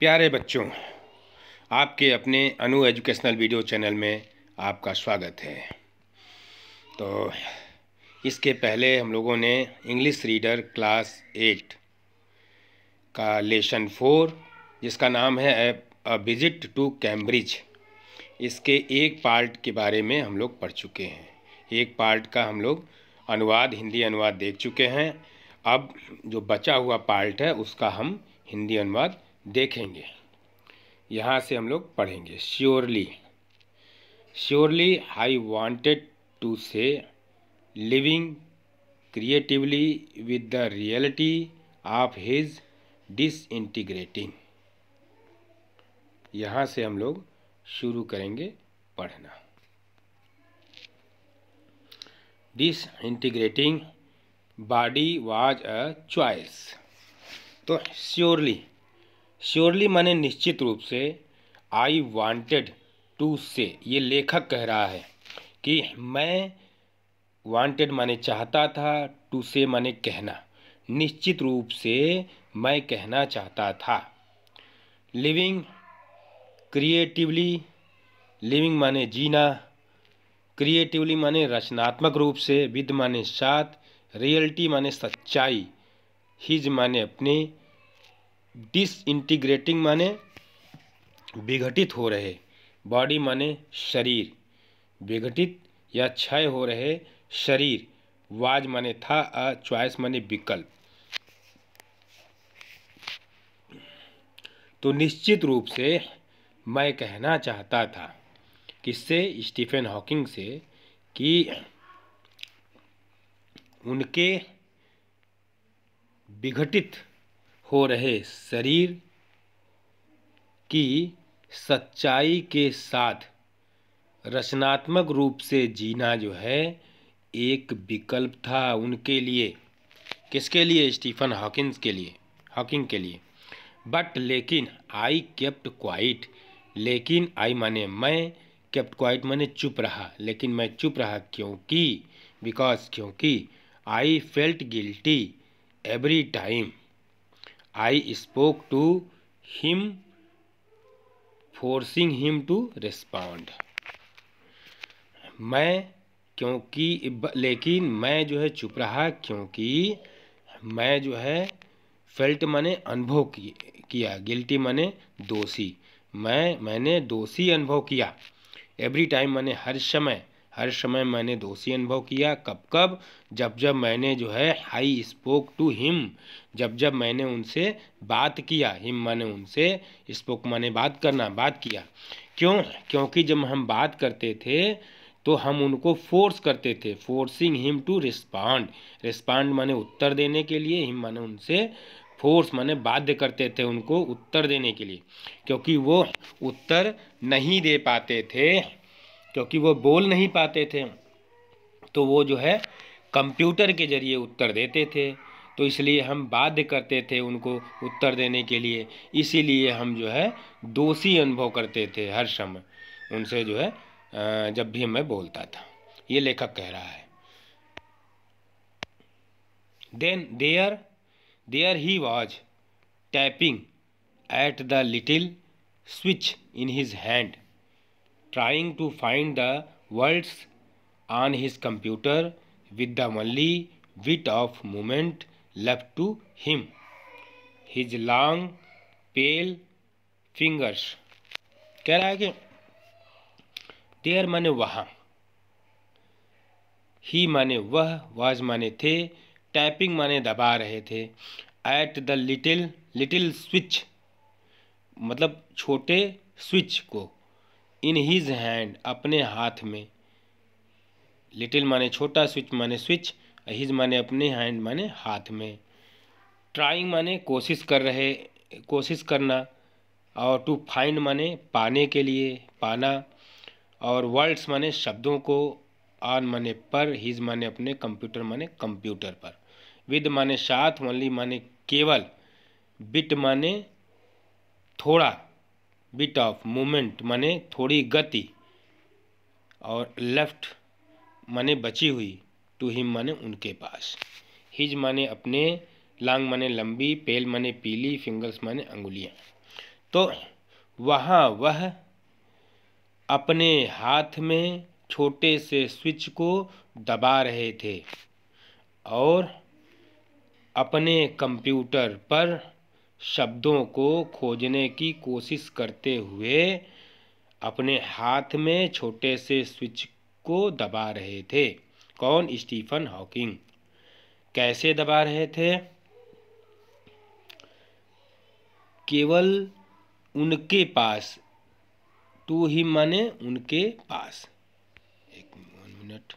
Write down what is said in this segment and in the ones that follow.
प्यारे बच्चों, आपके अपने अनु एजुकेशनल वीडियो चैनल में आपका स्वागत है। तो इसके पहले हम लोगों ने इंग्लिश रीडर क्लास एट का लेसन फोर जिसका नाम है अ विज़िट टू कैम्ब्रिज इसके एक पार्ट के बारे में हम लोग पढ़ चुके हैं। एक पार्ट का हम लोग अनुवाद, हिंदी अनुवाद देख चुके हैं। अब जो बचा हुआ पार्ट है, उसका हम हिंदी अनुवाद देखेंगे। यहाँ से हम लोग पढ़ेंगे। Surely surely I wanted to say living creatively with the reality of his disintegrating यहाँ से हम लोग शुरू करेंगे पढ़ना। Disintegrating body was a choice तो श्योरली श्योरली माने निश्चित रूप से आई वांटेड टू से ये लेखक कह रहा है कि मैं वांटेड माने चाहता था टू से माने कहना। निश्चित रूप से मैं कहना चाहता था। लिविंग क्रिएटिवली लिविंग माने जीना क्रिएटिवली माने रचनात्मक रूप से विद माने साथ रियलिटी माने सच्चाई हिज माने अपने डिसइंटीग्रेटिंग माने विघटित हो रहे बॉडी माने शरीर। विघटित या क्षय हो रहे शरीर, वाज माने था, अ चॉइस माने विकल्प। तो निश्चित रूप से मैं कहना चाहता था किससे, स्टीफन हॉकिंग से, कि उनके विघटित हो रहे शरीर की सच्चाई के साथ रचनात्मक रूप से जीना जो है, एक विकल्प था उनके लिए। किसके लिए? स्टीफन हॉकिंस के लिए, हॉकिंग के लिए। बट लेकिन आई केप्ट क्वाइट, लेकिन आई माने मैं, केप्ट क्वाइट माने चुप रहा। लेकिन मैं चुप रहा क्योंकि बिकॉज़ क्योंकि I felt guilty every time I spoke to him forcing him to respond मैं, क्योंकि, लेकिन मैं जो है चुप रहा, क्योंकि मैं जो है फेल्ट माने अनुभव किया गिल्टी माने दोषी। मैं, मैंने दोषी अनुभव किया। एवरी टाइम मैंने हर समय हर समय मैंने दोषी अनुभव किया, कब कब? जब जब मैंने जो है हाई स्पोक टू हिम जब जब मैंने उनसे बात किया हिम माने उनसे स्पोक माने बात करना, बात किया। क्यों? क्योंकि जब हम बात करते थे तो हम उनको फोर्स करते थे forcing him to respond respond माने उत्तर देने के लिए हिम माने उनसे फोर्स माने बाध्य करते थे उनको उत्तर देने के लिए। क्योंकि वो उत्तर नहीं दे पाते थे। क्योंकि वो बोल नहीं पाते थे तो वो जो है कंप्यूटर के ज़रिए उत्तर देते थे। तो इसलिए हम बाध्य करते थे उनको उत्तर देने के लिए। इसीलिए हम जो है दोषी अनुभव करते थे हर समय। उनसे जो है जब भी मैं बोलता था। ये लेखक कह रहा है। Then there there he was tapping at the little switch in his hand trying to find the words on his computer with the only bit of movement left to him. His long, pale fingers. कह रहा है कि there माने वहाँ ही माने वह was माने थे टाइपिंग माने दबा रहे थे at the little little switch मतलब छोटे स्विच को इन हीज हैंड अपने हाथ में। लिटिल माने छोटा स्विच माने स्विच हिज माने अपने हैंड माने हाथ में। ट्राइंग माने कोशिश कर रहे, कोशिश करना, और टू फाइंड माने पाने के लिए, पाना। और वर्ड्स माने शब्दों को ऑन माने पर हिज माने अपने कंप्यूटर माने कंप्यूटर पर। विद माने साथ ओनली माने केवल। बिट माने थोड़ा। बिट ऑफ़ मूवमेंट माने थोड़ी गति, और लेफ़्ट माने बची हुई टू हिम माने उनके पास। हिज माने अपने लांग माने लंबी पेल माने पीली फिंगर्स माने अंगुलियाँ। तो वहाँ वह अपने हाथ में छोटे से स्विच को दबा रहे थे, और अपने कंप्यूटर पर शब्दों को खोजने की कोशिश करते हुए अपने हाथ में छोटे से स्विच को दबा रहे थे। कौन? Stephen Hawking. कैसे दबा रहे थे? केवल उनके पास। टू ही माने उनके पास। एक मिनट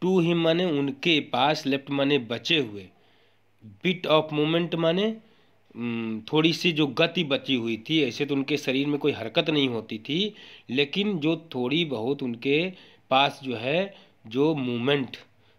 टू ही माने उनके पास, लेफ़्ट माने बचे हुए। बिट ऑफ़ मोमेंट माने थोड़ी सी जो गति बची हुई थी, ऐसे तो उनके शरीर में कोई हरकत नहीं होती थी, लेकिन जो थोड़ी बहुत उनके पास जो है, जो मूवमेंट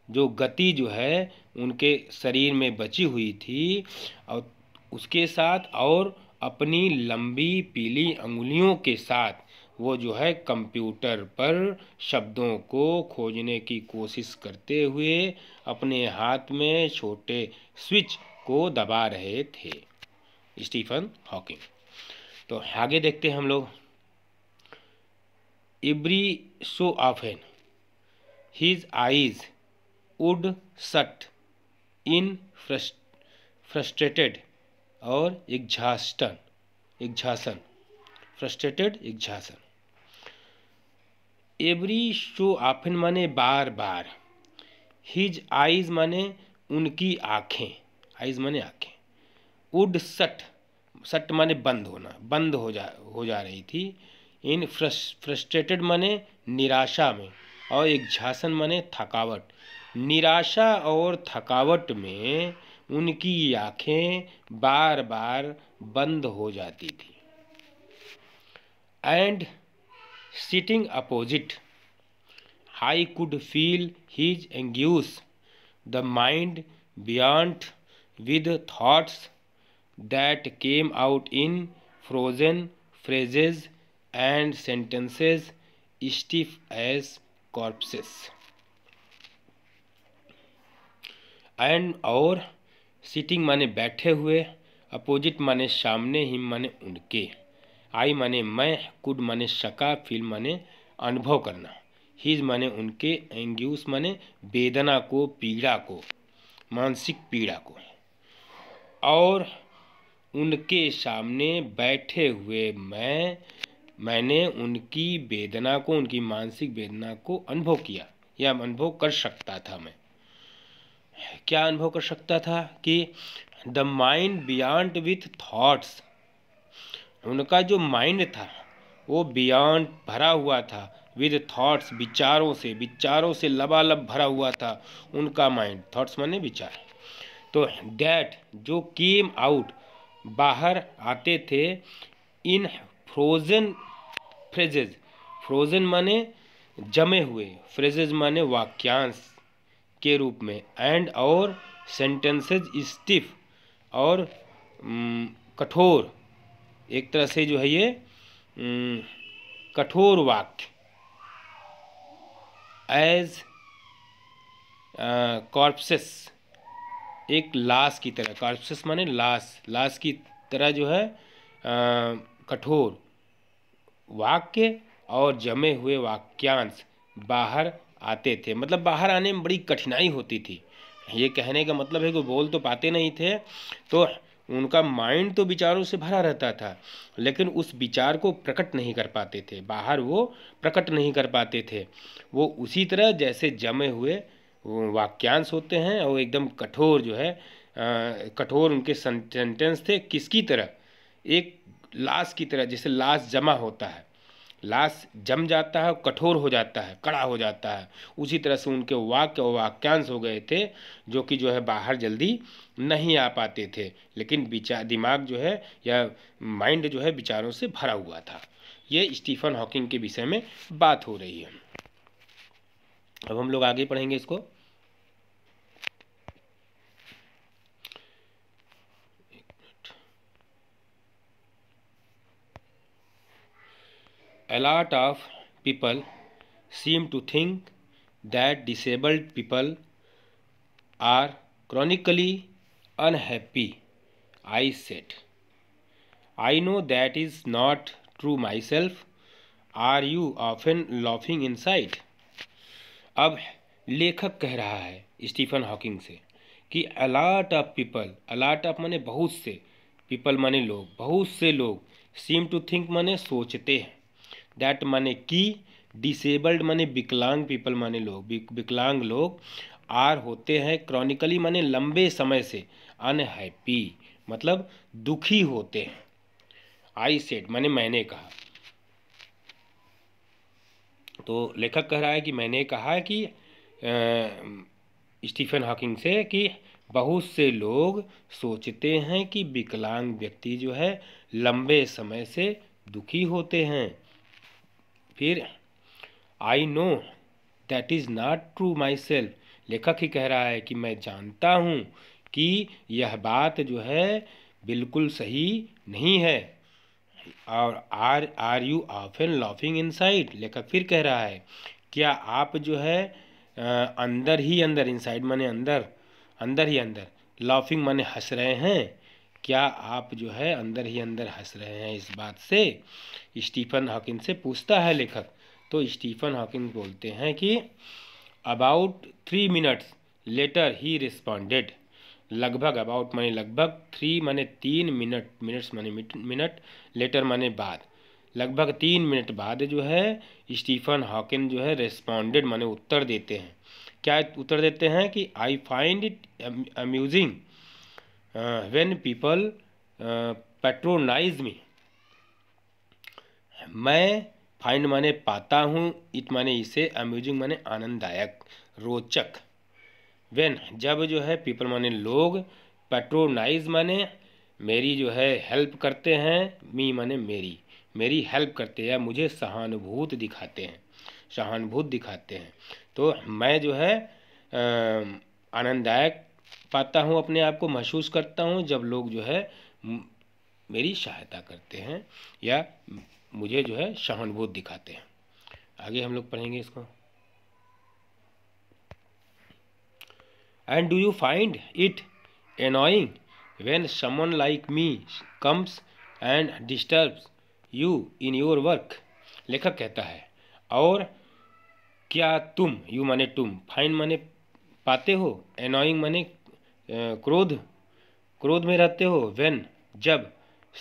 जो गति जो है, उनके शरीर में बची हुई थी, और उसके साथ और अपनी लंबी पीली अंगुलियों के साथ वो जो है कंप्यूटर पर शब्दों को खोजने की कोशिश करते हुए अपने हाथ में छोटे स्विच को दबा रहे थे। Stephen Hawking. तो आगे देखते हैं हम लोग। Every so often. His eyes would shut in frustrated और एग्जास्टन एग्जासन फ्रस्ट्रेटेड, एक झासन। एवरी शो ऑफन माने बार बार। हिज आईज माने उनकी आँखें। आइज़ माने आँखें। उड सट। सट माने बंद होना। बंद हो जा हो जा रही थी। इन फ्रस्ट्रेटेड माने निराशा में और एक झासन माने थकावट। निराशा और थकावट में उनकी आँखें बार बार बंद हो जाती थी। And sitting opposite I could feel his anguish the mind beyond with thoughts that came out in frozen phrases and sentences stiff as corpses and और सिटिंग माने बैठे हुए अपोजिट माने सामने ही माने उनके। आई माने मैं, कुड माने शका, फील माने अनुभव करना। हिज माने उनके, एंग्यूस माने वेदना को, पीड़ा को, मानसिक पीड़ा को। और उनके सामने बैठे हुए मैं, मैंने उनकी वेदना को, उनकी मानसिक वेदना को अनुभव किया। या अनुभव कर सकता था मैं। क्या अनुभव कर सकता था कि the mind beyond with thoughts उनका जो माइंड था, वो बियॉन्ड भरा हुआ था विद थॉट्स विचारों से विचारों से लबालब भरा हुआ था उनका माइंड। थॉट्स माने विचार। तो डैट जो केम आउट बाहर आते थे इन फ्रोजन फ्रेजेज फ्रोजन माने जमे हुए फ्रेजेज माने वाक्यांश के रूप में एंड और सेंटेंसेज स्टिफ और कठोर। एक तरह से जो है ये कठोर वाक्य। एज कॉर्पसेस एक लाश की तरह। कॉर्पसेस माने लाश। लाश की तरह जो है कठोर वाक्य और जमे हुए वाक्यांश बाहर आते थे। मतलब बाहर आने में बड़ी कठिनाई होती थी। ये कहने का मतलब है कि बोल तो पाते नहीं थे। तो उनका माइंड तो विचारों से भरा रहता था, लेकिन उस विचार को प्रकट नहीं कर पाते थे। बाहर वो प्रकट नहीं कर पाते थे। वो उसी तरह जैसे जमे हुए वाक्यांश होते हैं और एकदम कठोर जो है कठोर उनके सेंटेंस थे, किसकी तरह? एक लाश की तरह, जैसे लाश जमा होता है। लाश जम जाता है, कठोर हो जाता है, कड़ा हो जाता है। उसी तरह से उनके वाक्य वाक्यांश हो गए थे, जो कि जो है बाहर जल्दी नहीं आ पाते थे। लेकिन विचार दिमाग जो है, या माइंड जो है विचारों से भरा हुआ था। ये स्टीफन हॉकिंग के विषय में बात हो रही है। अब हम लोग आगे पढ़ेंगे इसको। A lot of people seem to think that disabled people are chronically unhappy I know that is not true my self are you often laughing inside अब लेखक कह रहा है स्टीफन हॉकिंग से कि a lot of people a lot of माने बहुत से पीपल माने लोग, बहुत से लोग सीम टू थिंक माने सोचते हैं। दैट माने की? डिसेबल्ड माने विकलांग पीपल माने लोग विकलांग लोग आर होते हैं क्रॉनिकली माने लंबे समय से अनहैप्पी मतलब दुखी होते हैं। आई सेट माने मैंने कहा। तो लेखक कह रहा है कि मैंने कहा कि स्टीफन हॉकिंग से कि बहुत से लोग सोचते हैं कि विकलांग व्यक्ति जो है लंबे समय से दुखी होते हैं। फिर I know that is not true my self लेखक ही कह रहा है कि मैं जानता हूँ कि यह बात जो है बिल्कुल सही नहीं है। और are are you often laughing inside लेखक फिर कह रहा है, क्या आप जो है अंदर ही अंदर इनसाइड माने अंदर अंदर ही अंदर लॉफिंग माने हंस रहे हैं? क्या आप जो है अंदर ही अंदर हंस रहे हैं इस बात से? स्टीफन हॉकिन से पूछता है लेखक। तो स्टीफन हॉकिन बोलते हैं कि about three minutes later he responded लगभग अबाउट माने लगभग थ्री माने तीन मिनट मिनट्स माने मिनट लेटर माने बाद. लगभग तीन मिनट बाद जो है स्टीफन हॉकिन जो है रिस्पॉन्डेड माने उत्तर देते हैं। क्या उत्तर देते हैं कि I find it amusing when people patronise me मैं फाइंड माने पाता हूँ इट माने इसे अम्यूजिंग माने आनंददायक, रोचक। वेन जब जो है पीपल माने लोग पेट्रोनाइज माने मेरी जो है हेल्प करते हैं मी माने मेरी मेरी हेल्प करते हैं, मुझे सहानुभूत दिखाते हैं, सहानुभूत दिखाते हैं। तो मैं जो है आनंददायक पाता हूँ, अपने आप को महसूस करता हूँ, जब लोग जो है मेरी सहायता करते हैं या मुझे जो है, सहानुभूत दिखाते हैं। आगे हम लोग पढ़ेंगे इसको। And do you find it annoying when someone like me comes and disturbs you in your work लेखक कहता है, और क्या तुम यू माने तुम फाइन माने पाते हो? एनोइंग माने क्रोध। क्रोध में रहते हो? वेन जब।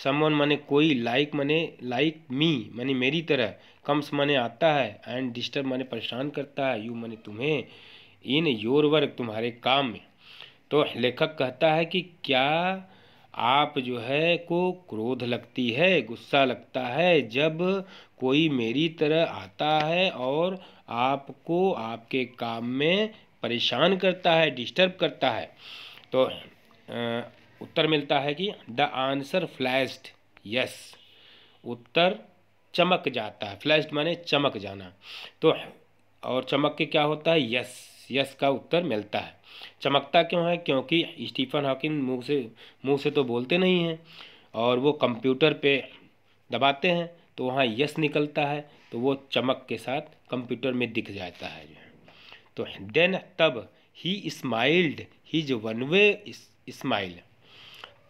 समवन माने कोई लाइक माने लाइक मी माने मेरी तरह। कम्स माने आता है एंड डिस्टर्ब माने परेशान करता है। यू माने तुम्हें इन योर वर्क तुम्हारे काम में। तो लेखक कहता है कि क्या आप जो है को क्रोध लगती है, गुस्सा लगता है जब कोई मेरी तरह आता है और आपको आपके काम में परेशान करता है डिस्टर्ब करता है? तो उत्तर मिलता है कि द आंसर फ्लैश्ड, यस। उत्तर चमक जाता है। फ्लैश्ड माने चमक जाना। तो और चमक के क्या होता है? यस। यस का उत्तर मिलता है। चमकता क्यों है? क्योंकि स्टीफन हॉकिन मुँह से मुँह से तो बोलते नहीं हैं और वो कंप्यूटर पे दबाते हैं तो वहाँ यस निकलता है तो वो चमक के साथ कंप्यूटर में दिख जाता है। तो देन तब ही स्माइल्ड ही जो वन वे स्माइल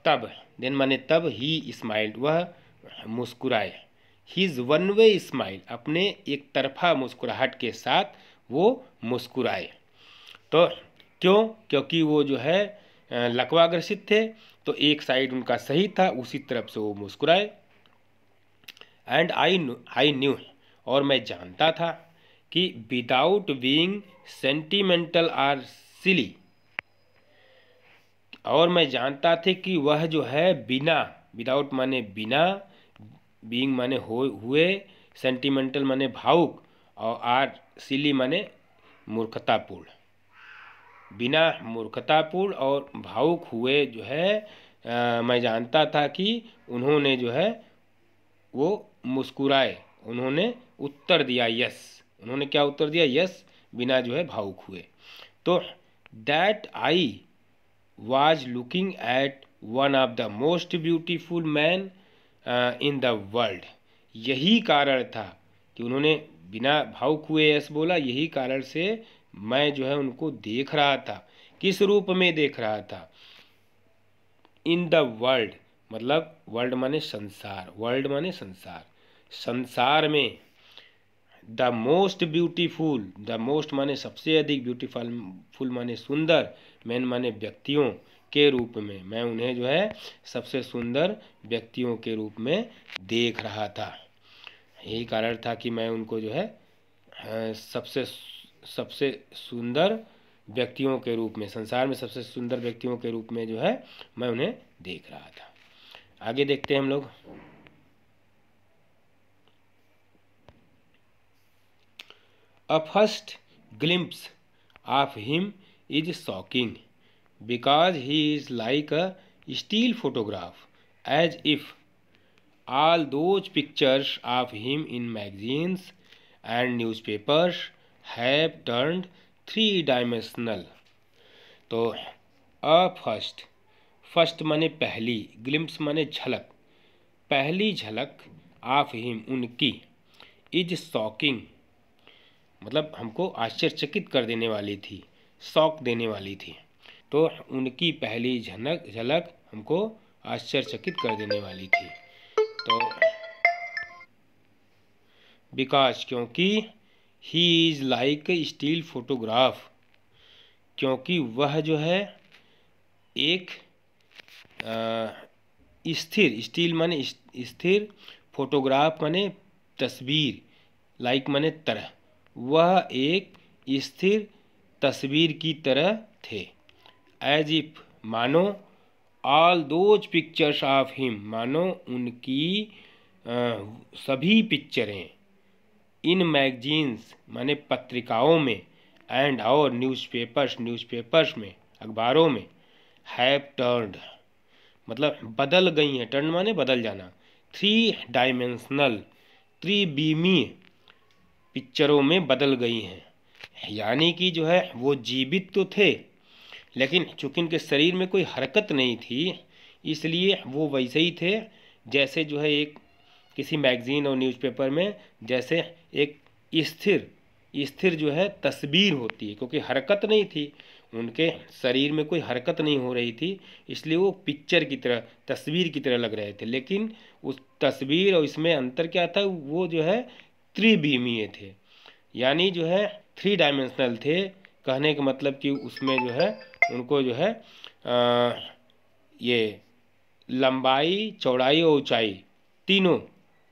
तब देन माने तब ही स्माइल्ड वह मुस्कुराए। हीज वन वे स्माइल अपने एक तरफा मुस्कुराहट के साथ वो मुस्कुराए। तो क्यों? क्योंकि वो जो है लकवाग्रसित थे तो एक साइड उनका सही था, उसी तरफ़ से वो मुस्कुराए। एंड आई आई न्यू और मैं जानता था कि without being sentimental or silly और मैं जानता थे कि वह जो है बिना विदाउट माने बिना बीइंग माने हो हुए सेंटिमेंटल माने भावुक और आर सिली माने मूर्खतापूर्ण। बिना मूर्खतापूर्ण और भावुक हुए जो है आ, मैं जानता था कि उन्होंने जो है वो मुस्कुराए उन्होंने उत्तर दिया यस उन्होंने क्या उत्तर दिया? यस बिना जो है भावुक हुए। तो that I was looking at one of the most beautiful man in the world यही कारण था कि उन्होंने बिना भावुक हुए यस बोला। यही कारण से मैं जो है उनको देख रहा था। किस रूप में देख रहा था? इन द वर्ल्ड मतलब वर्ल्ड माने संसार। वर्ल्ड माने संसार। संसार में the most beautiful the most माने सबसे अधिक ब्यूटीफुल फुल माने सुंदर मैन माने व्यक्तियों के रूप में। मैं उन्हें जो है सबसे सुंदर व्यक्तियों के रूप में देख रहा था। यही कारण था कि मैं उनको जो है सबसे सबसे सुंदर व्यक्तियों के रूप में, संसार में सबसे सुंदर व्यक्तियों के रूप में जो है मैं उन्हें देख रहा था। आगे देखते हैं हम लोग। A first glimpse of him is shocking because he is like a still photograph as if all those pictures of him in magazines and newspapers have turned three dimensional तो अ फ़र्स्ट फ़र्स्ट माने पहली glimpse माने झलक. पहली झलक of him उनकी is shocking मतलब हमको आश्चर्यचकित कर देने वाली थी। शौक देने वाली थी। तो उनकी पहली झनक, झलक हमको आश्चर्यचकित कर देने वाली थी। तो विकास, क्योंकि he is like still photograph क्योंकि वह जो है एक स्थिर स्टील माने स्थिर फोटोग्राफ माने तस्वीर लाइक माने तरह। वह एक स्थिर तस्वीर की तरह थे। एज इफ़ मानो all those pictures of him मानो उनकी आ, सभी पिक्चरें इन मैगजीन्स माने पत्रिकाओं में एंड और न्यूज़पेपर्स न्यूज़पेपर्स में अखबारों में हैव टर्नड मतलब बदल गई हैं। टर्न माने बदल जाना। थ्री डायमेंशनल त्रिबीमीय पिक्चरों में बदल गई हैं। यानी कि जो है, वो जीवित तो थे, लेकिन चूँकि इनके शरीर में कोई हरकत नहीं थी, इसलिए वो वैसे ही थे, जैसे जो है एक किसी मैगज़ीन और न्यूज़पेपर में, जैसे एक स्थिर स्थिर जो है तस्वीर होती है, क्योंकि हरकत नहीं थी। उनके शरीर में कोई हरकत नहीं हो रही थी, इसलिए वो पिक्चर की तरह, तस्वीर की तरह लग रहे थे। लेकिन उस तस्वीर और इसमें अंतर क्या था, वो जो है त्रिभीमीय थे। यानी जो है थ्री डायमेंशनल थे। कहने का मतलब कि उसमें जो है उनको जो है आ, ये लंबाई चौड़ाई और ऊंचाई तीनों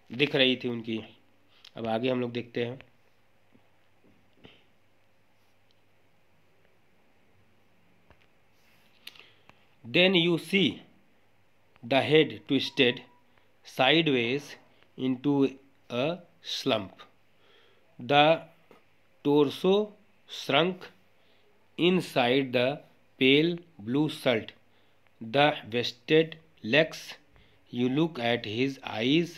दिख रही थी उनकी। अब आगे हम लोग देखते हैं। Then you see the head twisted sideways into a slump the torso shrunk inside the pale blue shirt the wasted legs, you look at his eyes,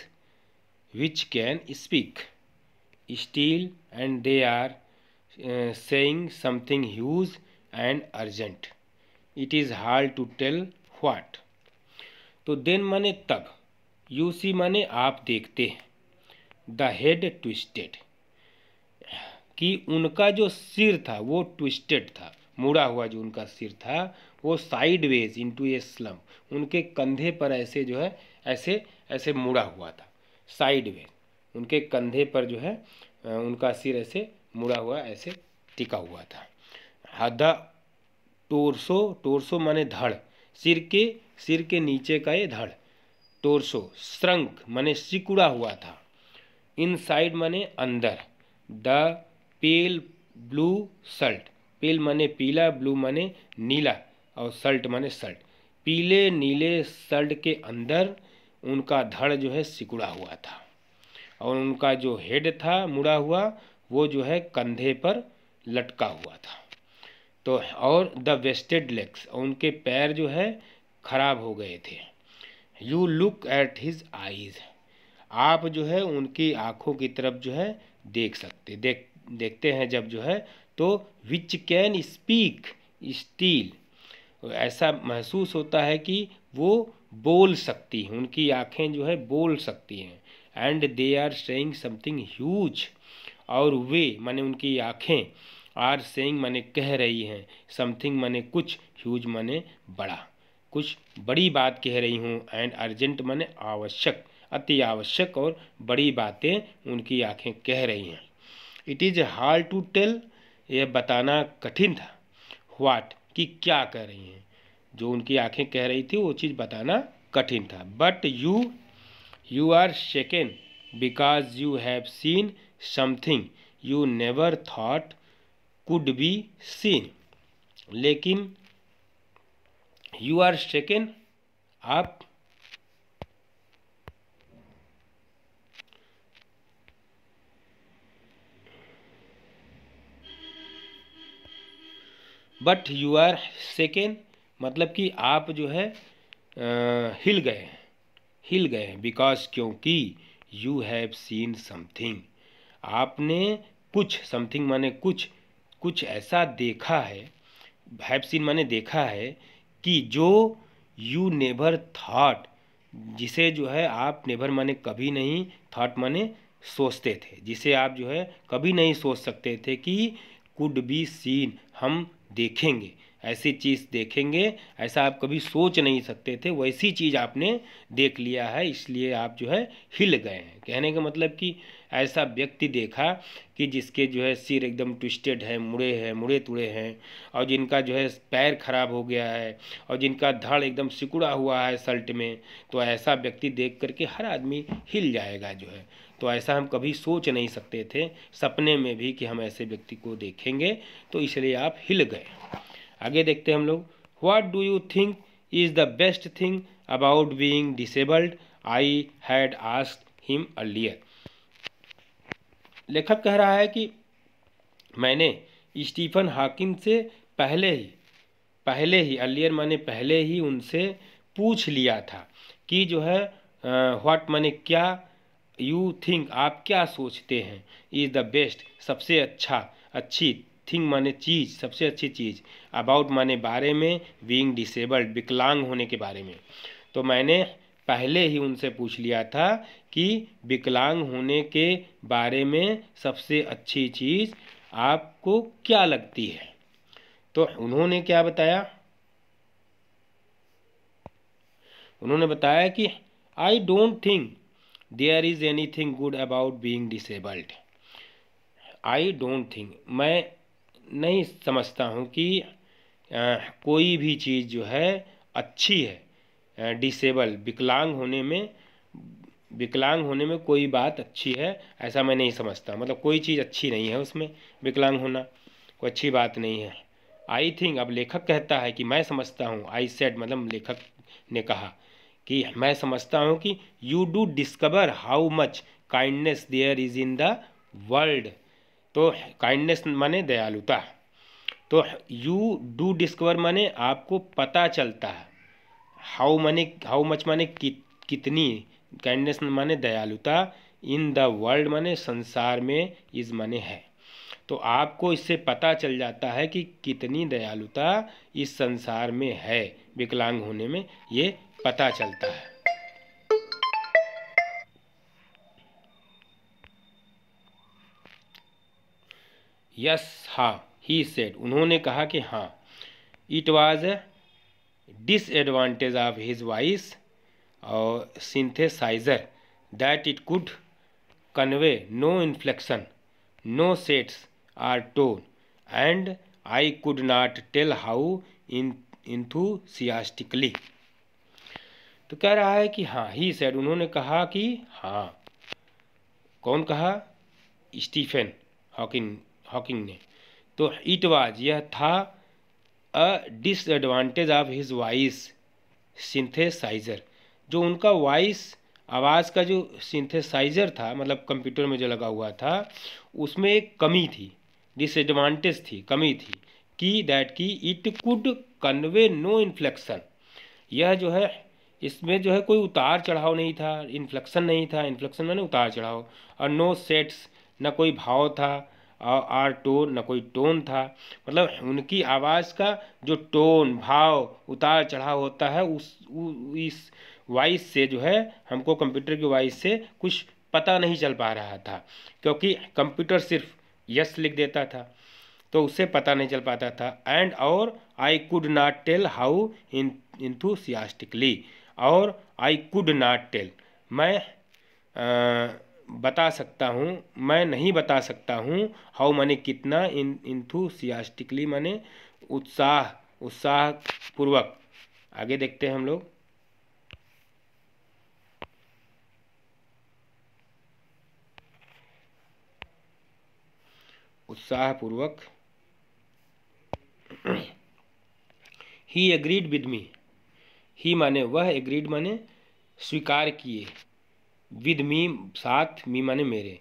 which can speak. Still and they are saying something huge and urgent. It is hard to tell what. तो then माने तब। You see माने आप देखते हैं। The head twisted. कि उनका जो सिर था, वो ट्विस्टेड था, मुड़ा हुआ जो उनका सिर था, वो sideways into a slump उनके कंधे पर ऐसे जो है, ऐसे ऐसे मुड़ा हुआ था साइड में उनके कंधे पर जो है उनका सिर ऐसे मुड़ा हुआ, ऐसे टिका हुआ था। हदा, टोरसो टोरसो माने धड़, सिर के सिर के नीचे का ये धड़, टोरसो, श्रंक माने सिकुड़ा हुआ था इन साइड माने अंदर the pale blue shirt. Pale माने पीला, ब्लू माने नीला और शर्ट माने शर्ट। पीले, नीले शर्ट के अंदर उनका धड़ जो है सिकुड़ा हुआ था और उनका जो हेड था, मुड़ा हुआ, वो जो है कंधे पर लटका हुआ था। तो और द वेस्टेड लेग्स उनके पैर जो है खराब हो गए थे। You look at his eyes. आप जो है उनकी आँखों की तरफ़ जो है देख सकते, देख देखते हैं जब जो है तो विच कैन स्पीक स्टील ऐसा महसूस होता है कि वो बोल सकती हैं, उनकी आँखें जो है बोल सकती हैं। And they are saying something huge और वे, माने उनकी आँखें आर सेइंग माने कह रही हैं समथिंग माने कुछ ह्यूज माने बड़ा। कुछ बड़ी बात कह रही हूँ एंड अर्जेंट माने आवश्यक, अति आवश्यक और बड़ी बातें उनकी आँखें कह रही हैं। It is hard to tell यह बताना कठिन था। व्हाट कि क्या कह रही हैं? जो उनकी आँखें कह रही थी, वो चीज़ बताना कठिन था। But you you are shaken because you have seen something you never thought could be seen लेकिन यू आर शेकन आप बट यू आर सेकेंड मतलब कि आप जो है आ, हिल गए हैं। हिल गए हैं बिकॉज़ क्योंकि यू हैव सीन समथिंग आपने कुछ समथिंग माने कुछ कुछ ऐसा देखा है हैव सीन माने देखा है कि जो यू नेवर थाट जिसे जो है आप नेवर माने कभी नहीं थाट माने सोचते थे। जिसे आप जो है कभी नहीं सोच सकते थे कि कुड बी सीन हम देखेंगे, ऐसी चीज़ देखेंगे, ऐसा आप कभी सोच नहीं सकते थे, वैसी चीज़ आपने देख लिया है, इसलिए आप जो है हिल गए हैं। कहने का मतलब कि ऐसा व्यक्ति देखा कि जिसके जो है सिर एकदम ट्विस्टेड है, मुड़े हैं, मुड़े तुड़े हैं, और जिनका जो है पैर खराब हो गया है, और जिनका धड़ एकदम सिकुड़ा हुआ है सल्ट में तो ऐसा व्यक्ति देख करके हर आदमी हिल जाएगा जो है। तो ऐसा हम कभी सोच नहीं सकते थे, सपने में भी कि हम ऐसे व्यक्ति को देखेंगे। तो इसलिए आप हिल गए। आगे देखते हैं हम लोग। What do you think is the best thing about being disabled I had ask him earlier लेखक कह रहा है कि मैंने स्टीफन हाकिन से पहले ही पहले ही अर्लियर माने पहले ही उनसे पूछ लिया था कि जो है व्हाट माने क्या यू थिंक आप क्या सोचते हैं? इज़ द बेस्ट सबसे अच्छा अच्छी थिंग माने चीज़, सबसे अच्छी चीज़ अबाउट माने बारे में बींग डिसेबल्ड विकलांग होने के बारे में। तो मैंने पहले ही उनसे पूछ लिया था कि विकलांग होने के बारे में सबसे अच्छी चीज़ आपको क्या लगती है? तो उन्होंने क्या बताया? उन्होंने बताया कि I don't think there is anything good about being disabled I don't think मैं नहीं समझता हूँ कि आ, कोई भी चीज़ जो है अच्छी है। डिसेबल विकलांग होने में विकलांग होने में कोई बात अच्छी है ऐसा मैं नहीं समझता। मतलब कोई चीज़ अच्छी नहीं है उसमें विकलांग होना कोई अच्छी बात नहीं है। आई थिंक अब लेखक कहता है कि मैं समझता हूँ। आई सेड मतलब लेखक ने कहा। कि मैं समझता हूँ कि you do discover how much kindness there is in the world तो काइंडनेस माने दयालुता। तो यू डू डिस्कवर माने आपको पता चलता है। हाउ माने हाउ मच माने कि, कितनी काइंडनेस माने दयालुता इन द वर्ल्ड माने संसार में इज़ माने है। तो आपको इससे पता चल जाता है कि कितनी दयालुता इस संसार में है विकलांग होने में। ये पता चलता है। यस हाँ ही सेड उन्होंने कहा कि हाँ it was disadvantage of his voice और synthesiser that it could convey no inflection no sets or tone and I could not tell how unenthusiastically तो कह रहा है कि हाँ ही सैड उन्होंने कहा कि हाँ। कौन कहा? स्टीफन हॉकिंग हॉकिंग ने। तो इट वाज यह था a disadvantage of his voice synthesiser जो उनका वॉइस आवाज़ का जो सिंथेसाइज़र था मतलब कंप्यूटर में जो लगा हुआ था, उसमें एक कमी थी डिसएडवांटेज थी, कमी थी, कि दैट की it could convey no inflection यह जो है इसमें जो है कोई उतार चढ़ाव नहीं था इन्फ्लेक्शन नहीं था। इन्फ्लेक्शन मैंने उतार चढ़ाव। और नो सेट्स न कोई भाव था और आर टोन न कोई टोन था। मतलब उनकी आवाज़ का जो टोन भाव उतार चढ़ाव होता है उस उ, इस वॉइस से जो है हमको कंप्यूटर की वॉइस से कुछ पता नहीं चल पा रहा था। क्योंकि कंप्यूटर सिर्फ़ यस लिख देता था तो उससे पता नहीं चल पाता था। एंड और I could not tell how unenthusiastically और आई कुड नॉट टेल मैं आ, बता सकता हूँ मैं नहीं बता सकता हूँ हाउ मैंने कितना इन इंथुसियास्टिकली मैंने उत्साह उत्साहपूर्वक आगे देखते हैं हम लोग। उत्साहपूर्वक। He agreed with me he माने वह एग्रीड माने स्वीकार किए। विद मी साथ मी माने मेरे।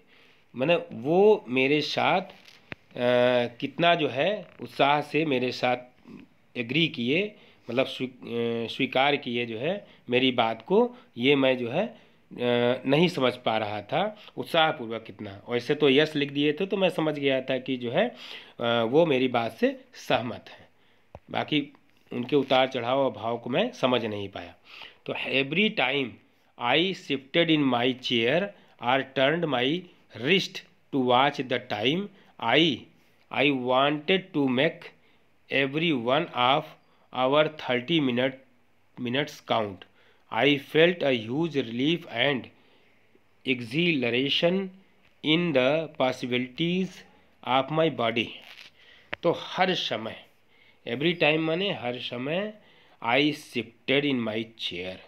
माने वो मेरे साथ आ, कितना जो है उत्साह से मेरे साथ एग्री किए मतलब स्वीकार किए जो है मेरी बात को ये मैं जो है नहीं समझ पा रहा था उत्साहपूर्वक कितना। वैसे तो यस लिख दिए थे तो मैं समझ गया था कि जो है वो मेरी बात से सहमत है। बाकी उनके उतार चढ़ाव और भाव को मैं समझ नहीं पाया तो every time I shifted in my chair or turned my wrist to watch the time I I wanted to make every one of our thirty minute minutes count I felt a huge relief and exhilaration in the possibilities of my body. तो हर समय every time माने हर समय I shifted in my chair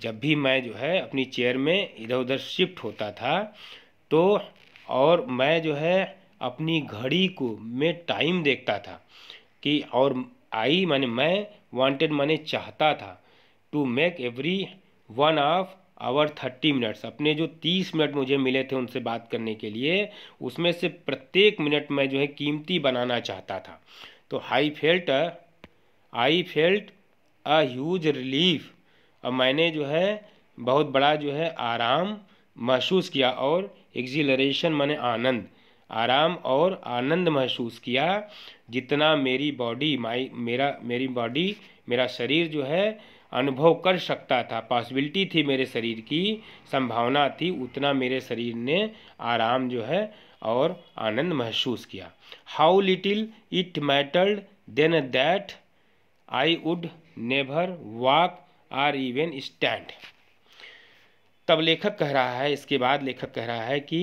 जब भी मैं जो है अपनी चेयर में इधर उधर शिफ्ट होता था तो और मैं जो है अपनी घड़ी को मैं टाइम देखता था कि और आई माने मैं वांटेड माने चाहता था to make every one of our thirty minutes अपने जो तीस मिनट मुझे मिले थे उनसे बात करने के लिए, उसमें से प्रत्येक मिनट मैं जो है कीमती बनाना चाहता था। तो I felt I felt a huge relief और मैंने जो है, बहुत बड़ा जो है, आराम महसूस किया और एक्जिलरेशन मैंने आनंद। आराम और आनंद महसूस किया जितना मेरी बॉडी माई मेरा, मेरी बॉडी मेरा शरीर जो है, अनुभव कर सकता था। पॉसिबिलिटी थी मेरे शरीर की, संभावना थी, उतना मेरे शरीर ने आराम जो है और आनंद महसूस किया। How little it mattered then that I would never walk or even stand तब लेखक कह रहा है, इसके बाद लेखक कह रहा है कि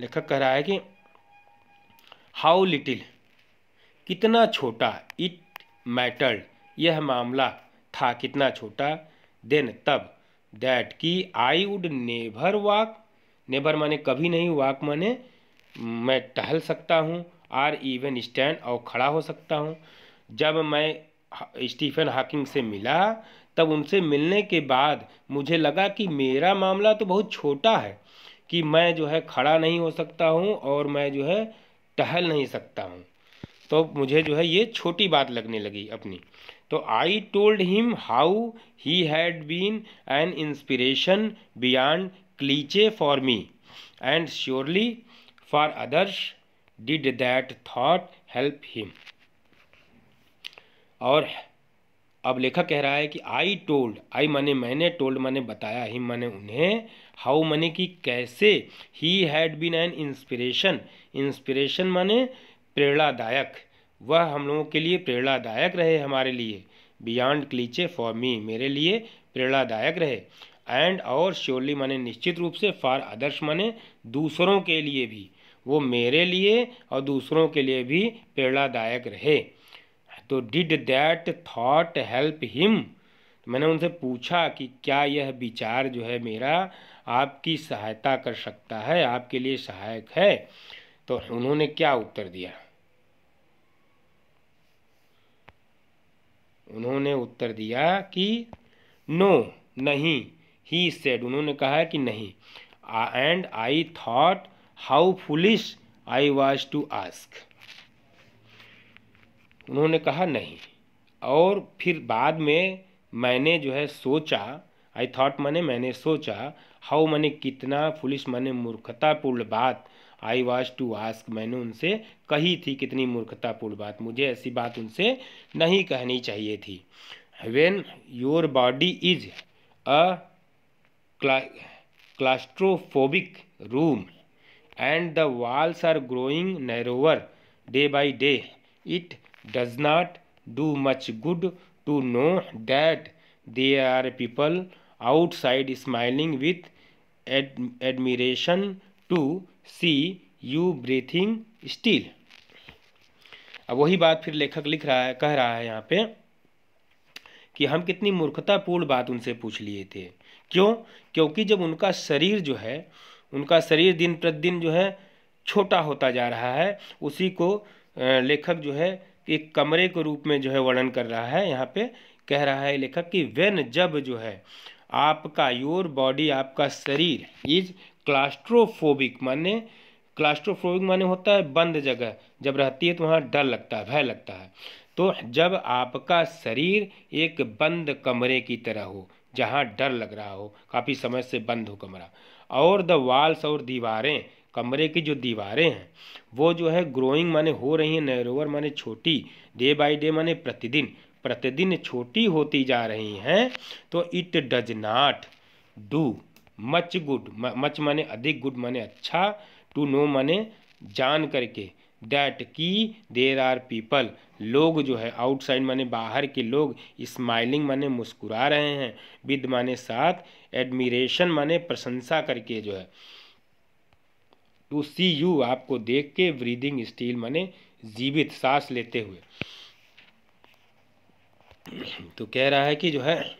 लेखक कह रहा है कि हाउ लिटिल कितना छोटा इट मैटर्ड यह मामला था कितना छोटा? देन तब। दैट कि I would never walk never माने कभी नहीं वॉक माने मैं टहल सकता हूँ आर इवन स्टैंड और खड़ा हो सकता हूँ। जब मैं स्टीफन हॉकिंग से मिला, तब उनसे मिलने के बाद मुझे लगा कि मेरा मामला तो बहुत छोटा है, कि मैं जो है खड़ा नहीं हो सकता हूँ और मैं जो है टहल नहीं सकता हूँ। तो मुझे जो है ये छोटी बात लगने लगी अपनी। तो I told him how he had been an inspiration beyond cliche for me and surely for others did that thought help him और अब लेखक कह रहा है कि आई टोल्ड आई माने मैंने टोल्ड माने बताया हिम माने उन्हें हाउ माने कि कैसे he had been an inspiration inspiration माने प्रेरणादायक. वह हम लोगों के लिए प्रेरणादायक रहे हमारे लिए। बियॉन्ड क्लीचे फॉर मी मेरे लिए प्रेरणादायक रहे। एंड और श्योरली माने निश्चित रूप से फॉर अदर्स माने दूसरों के लिए भी। वो मेरे लिए और दूसरों के लिए भी प्रेरणादायक रहे। तो did that thought help him मैंने उनसे पूछा कि क्या यह विचार जो है मेरा आपकी सहायता कर सकता है, आपके लिए सहायक है? तो उन्होंने क्या उत्तर दिया? उन्होंने उत्तर दिया कि नो, नहीं। ही सेड उन्होंने कहा कि नहीं। And I thought how foolish I was to ask उन्होंने कहा नहीं। और फिर बाद में मैंने जो है सोचा आई थॉट मैंने मैंने सोचा हाउ मैंने कितना पुलिस मैंने मूर्खतापूर्ण बात। आई वॉज़ टू आस्क मैंने उनसे कही थी कितनी मूर्खतापूर्ण बात। मुझे ऐसी बात उनसे नहीं कहनी चाहिए थी। When your body is a claustrophobic room and the walls are growing narrower day by day it does not do much good to know that they are people outside smiling with admiration to see, you breathing still. अब वही बात फिर लेखक लिख रहा है, कह रहा है यहाँ पे कि हम कितनी मूर्खतापूर्ण बात उनसे पूछ लिए थे। क्यों? क्योंकि जब उनका शरीर जो है, उनका शरीर दिन प्रतिदिन जो है छोटा होता जा रहा है, उसी को लेखक जो है एक कमरे के रूप में जो है वर्णन कर रहा है। यहाँ पे कह रहा है लेखक कि वेन जब जो है आपका योर बॉडी आपका शरीर इज़ क्लास्ट्रोफोबिक, माने क्लास्ट्रोफोबिक माने होता है बंद जगह। जब रहती है तो वहाँ डर लगता है, भय लगता है। तो जब आपका शरीर एक बंद कमरे की तरह हो, जहाँ डर लग रहा हो, काफ़ी समय से बंद हो कमरा, और द वाल्स और दीवारें, कमरे की जो दीवारें हैं, वो जो है ग्रोइंग माने हो रही हैं, नैरोवर माने छोटी, डे बाय डे माने प्रतिदिन प्रतिदिन छोटी होती जा रही हैं तो it does not do. Much good much माने अधिक गुड माने अच्छा टू नो माने जान करके। दैट की देर आर पीपल लोग जो है आउटसाइड माने बाहर के लोग स्माइलिंग माने मुस्कुरा रहे हैं। विद माने साथ एडमिरेशन माने प्रशंसा करके जो है। टू सी यू आपको देख के ब्रीदिंग स्टील माने जीवित सांस लेते हुए। तो कह रहा है कि जो है,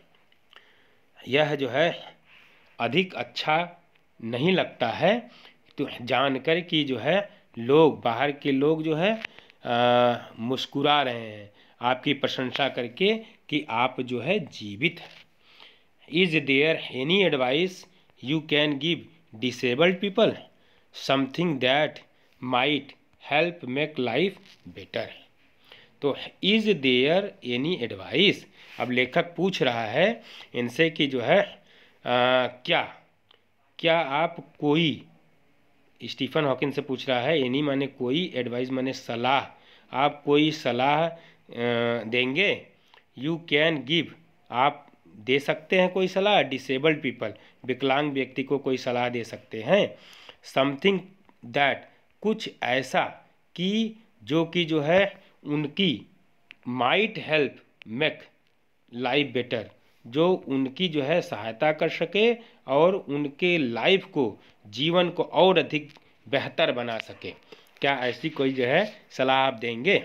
यह जो है अधिक अच्छा नहीं लगता है तो जानकर कि जो है, लोग, बाहर के लोग जो है मुस्कुरा रहे हैं। आपकी प्रशंसा करके कि आप जो है, जीवित हैं। Is there any advice you can give disabled people something that might help make life better तो इज़ देयर एनी एडवाइस अब लेखक पूछ रहा है इनसे कि जो है क्या? क्या आप कोई, स्टीफन हॉकिन से पूछ रहा है एनी माने कोई एडवाइस माने सलाह। आप कोई सलाह देंगे? यू कैन गिव आप दे सकते हैं कोई सलाह? डिसेबल्ड पीपल विकलांग व्यक्ति को कोई सलाह दे सकते हैं। समथिंग दैट कुछ ऐसा कि, जो कि जो है, उनकी might help make life better जो उनकी जो है सहायता कर सके और उनके लाइफ को, जीवन को और अधिक बेहतर बना सके। क्या ऐसी कोई जो है सलाह आप देंगे?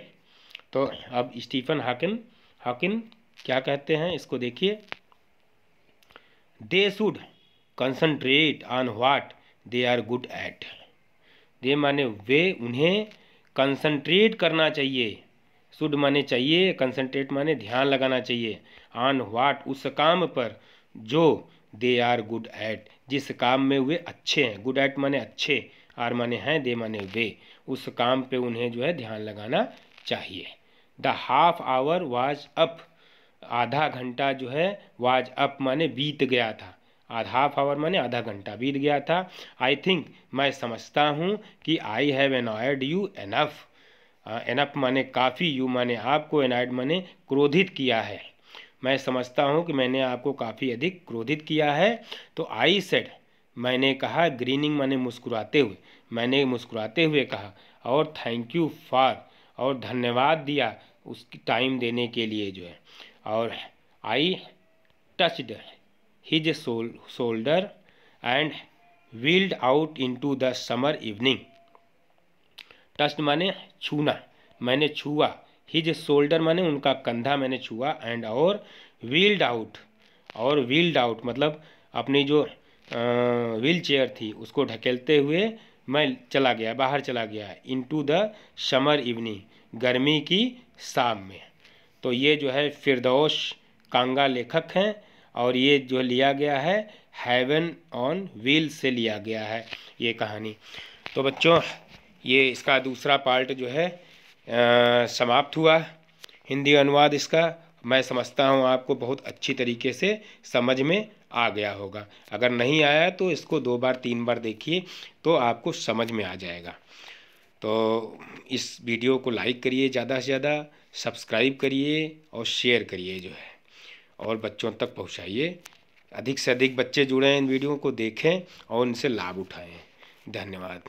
तो अब स्टीफन हाकिन हाकिन, क्या कहते हैं इसको देखिए। They should concentrate on what they are good at they माने वे उन्हें कंसंट्रेट करना चाहिए। शुड माने चाहिए कंसंट्रेट माने ध्यान लगाना चाहिए। ऑन व्हाट उस काम पर जो दे आर गुड एट जिस काम में वे अच्छे हैं। गुड एट माने अच्छे आर माने हैं दे माने वे। उस काम पे उन्हें जो है ध्यान लगाना चाहिए। The half hour was up आधा घंटा जो है वाज अप माने बीत गया था। आधा हाफ़ आवर माने आधा घंटा बीत गया था। आई थिंक मैं समझता हूँ कि I have annoyed you enough enough माने काफ़ी, यू माने आपको एनाइड माने क्रोधित किया है। मैं समझता हूँ कि मैंने आपको काफ़ी अधिक क्रोधित किया है। तो आई सेड मैंने कहा ग्रीनिंग माने मुस्कुराते हुए। मैंने मुस्कुराते हुए कहा, और थैंक यू फॉर और धन्यवाद दिया उसकी टाइम देने के लिए जो है। और I touched his shoulder and wheeled out into the summer evening touched माने छूना। मैंने छुआ। हिज शोल्डर माने उनका कंधा मैंने छुआ। एंड और व्हील्ड आउट और व्हील्ड आउट मतलब अपनी जो व्हील चेयर थी, उसको ढकेलते हुए मैं चला गया, बाहर चला गया into the summer evening गर्मी की शाम में। तो ये जो है फिरदौश कांगा लेखक हैं, और ये जो लिया गया है हेवन ऑन व्हील से लिया गया है ये कहानी। तो बच्चों ये इसका दूसरा पार्ट जो है आ, समाप्त हुआ। हिंदी अनुवाद इसका मैं समझता हूँ आपको बहुत अच्छी तरीके से समझ में आ गया होगा। अगर नहीं आया तो इसको दो बार तीन बार देखिए तो आपको समझ में आ जाएगा। तो इस वीडियो को लाइक करिए ज़्यादा से ज़्यादा सब्सक्राइब करिए और शेयर करिए जो है। और बच्चों तक पहुँचाइए। अधिक से अधिक बच्चे जुड़े हैं इन वीडियो को देखें और उनसे लाभ उठाएँ। धन्यवाद।